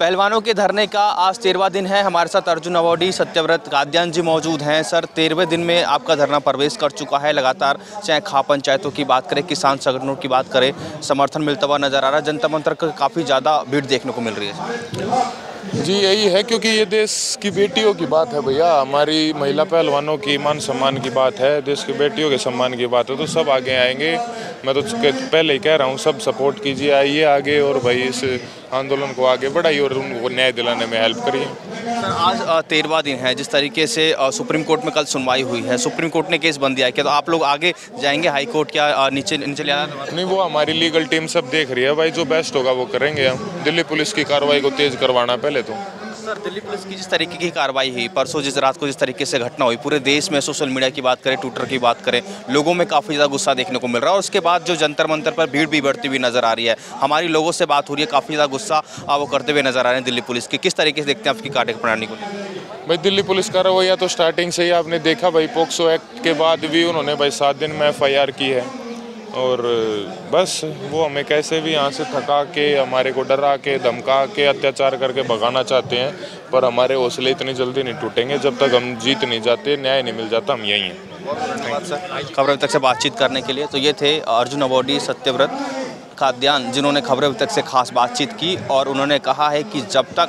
पहलवानों के धरने का आज तेरवा दिन है। हमारे साथ अर्जुन अवॉर्डी, सत्यव्रत काद्यान जी मौजूद हैं। सर तेरहवें दिन में आपका धरना प्रवेश कर चुका है। लगातार चाहे खा पंचायतों की बात करें, किसान संगठनों की बात करें, समर्थन मिलता हुआ नज़र आ रहा है। जनता मंत्र का काफ़ी ज़्यादा भीड़ देखने को मिल रही है। जी यही है क्योंकि ये देश की बेटियों की बात है भैया। हमारी महिला पहलवानों की मान सम्मान की बात है देश की बेटियों के सम्मान की बात है। तो सब आगे आएँगे। मैं तो पहले ही कह रहा हूँ सब सपोर्ट कीजिए आइए आगे और भाई इस आंदोलन को आगे बढ़ाइए और उनको न्याय दिलाने में हेल्प करिए। सर आज तेरहवा दिन है जिस तरीके से सुप्रीम कोर्ट में कल सुनवाई हुई है। सुप्रीम कोर्ट ने केस बंद दिया है क्या? तो आप लोग आगे जाएँगे हाई कोर्ट क्या नीचे नीचे ले नहीं वो हमारी लीगल टीम सब देख रही है। भाई जो बेस्ट होगा वो करेंगे हम। दिल्ली पुलिस की कार्रवाई को तेज करवाना पहले तो सर दिल्ली पुलिस की जिस तरीके की कार्रवाई हुई परसों जिस रात को जिस तरीके से घटना हुई पूरे देश में सोशल मीडिया की बात करें ट्विटर की बात करें लोगों में काफ़ी ज़्यादा गुस्सा देखने को मिल रहा है और उसके बाद जो जंतर मंतर पर भीड़ भी बढ़ती हुई नज़र आ रही है हमारी लोगों से बात हो रही है काफ़ी ज़्यादा गुस्सा वो करते हुए नज़र आ रहे हैं दिल्ली पुलिस की। किस तरीके से देखते हैं आपकी कार्य प्रणाली को? भाई दिल्ली पुलिस का रवैया तो स्टार्टिंग से ही आपने देखा भाई पोक्सो एक्ट के बाद भी उन्होंने भाई सात दिन में एफ़ की है। और बस वो हमें कैसे भी यहाँ से थका के, हमारे को डरा के, धमका के, अत्याचार करके भगाना चाहते हैं, पर हमारे हौसले इतनी जल्दी नहीं टूटेंगे। जब तक हम जीत नहीं जाते, न्याय नहीं मिल जाता, हम यहीं हैं। खबर तक से बातचीत करने के लिए। तो ये थे अर्जुन अवॉर्डी, सत्यव्रत। खाद्यान जिन्होंने खबरें तक से खास बातचीत की और उन्होंने कहा है कि जब तक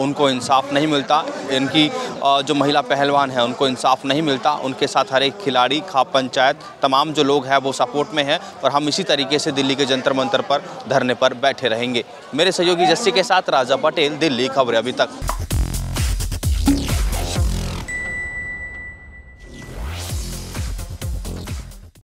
उनको इंसाफ नहीं मिलता, इनकी जो महिला पहलवान है, उनको इंसाफ नहीं मिलता, उनके साथ हर एक खिलाड़ी खाप पंचायत, तमाम जो लोग हैं, वो सपोर्ट में हैं और हम इसी तरीके से दिल्ली के जंतर मंतर पर, धरने पर बैठे रहेंगे। मेरे सहयोगी जस्सी के साथ राजा पटेल, दिल्ली खबरें अभी तक।